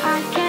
I can't